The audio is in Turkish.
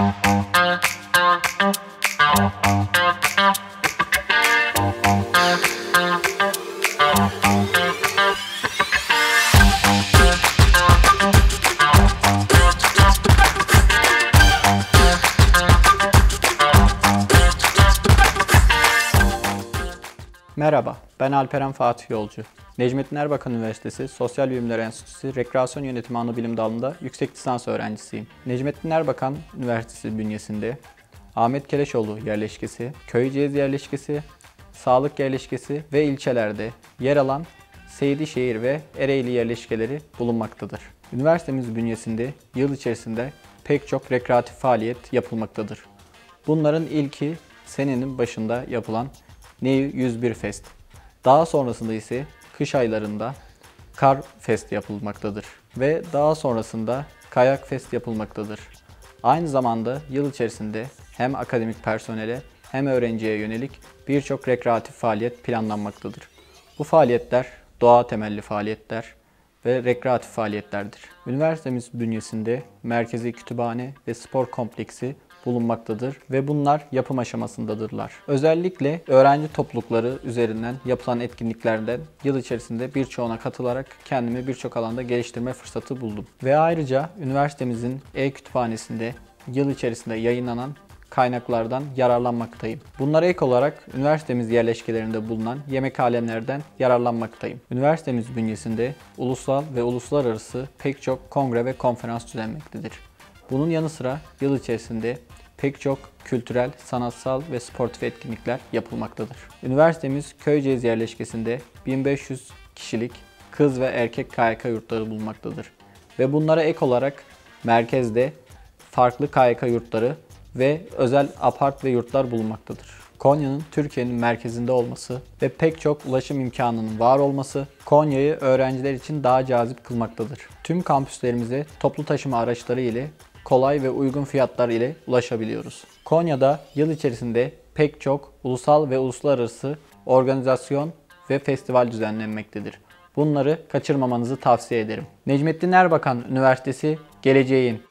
Música Merhaba, ben Alperen Fatih Yolcu. Necmettin Erbakan Üniversitesi Sosyal Bilimler Enstitüsü Rekreasyon Yönetimi Anabilim Dalı'nda yüksek lisans öğrencisiyim. Necmettin Erbakan Üniversitesi bünyesinde Ahmet Keleşoğlu yerleşkesi, Köyceğiz yerleşkesi, Sağlık yerleşkesi ve ilçelerde yer alan Seydişehir ve Ereğli yerleşkeleri bulunmaktadır. Üniversitemiz bünyesinde yıl içerisinde pek çok rekreatif faaliyet yapılmaktadır. Bunların ilki senenin başında yapılan Neu 101 Fest. Daha sonrasında ise kış aylarında Kar Fest yapılmaktadır ve daha sonrasında Kayak Fest yapılmaktadır. Aynı zamanda yıl içerisinde hem akademik personele hem öğrenciye yönelik birçok rekreatif faaliyet planlanmaktadır. Bu faaliyetler doğa temelli faaliyetler ve rekreatif faaliyetlerdir. Üniversitemiz bünyesinde merkezi kütüphane ve spor kompleksi bulunmaktadır ve bunlar yapım aşamasındadırlar. Özellikle öğrenci toplulukları üzerinden yapılan etkinliklerden yıl içerisinde birçoğuna katılarak kendimi birçok alanda geliştirme fırsatı buldum. Ve ayrıca üniversitemizin e-kütüphanesinde yıl içerisinde yayınlanan kaynaklardan yararlanmaktayım. Bunlara ek olarak üniversitemiz yerleşkelerinde bulunan yemekhanelerden yararlanmaktayım. Üniversitemiz bünyesinde ulusal ve uluslararası pek çok kongre ve konferans düzenlemektedir. Bunun yanı sıra yıl içerisinde pek çok kültürel, sanatsal ve sportif etkinlikler yapılmaktadır. Üniversitemiz Köyceğiz yerleşkesinde 1500 kişilik kız ve erkek KYK yurtları bulunmaktadır. Ve bunlara ek olarak merkezde farklı KYK yurtları ve özel apart ve yurtlar bulunmaktadır. Konya'nın Türkiye'nin merkezinde olması ve pek çok ulaşım imkanının var olması Konya'yı öğrenciler için daha cazip kılmaktadır. Tüm kampüslerimize toplu taşıma araçları ile kolay ve uygun fiyatlar ile ulaşabiliyoruz. Konya'da yıl içerisinde pek çok ulusal ve uluslararası organizasyon ve festival düzenlenmektedir. Bunları kaçırmamanızı tavsiye ederim. Necmettin Erbakan Üniversitesi geleceğin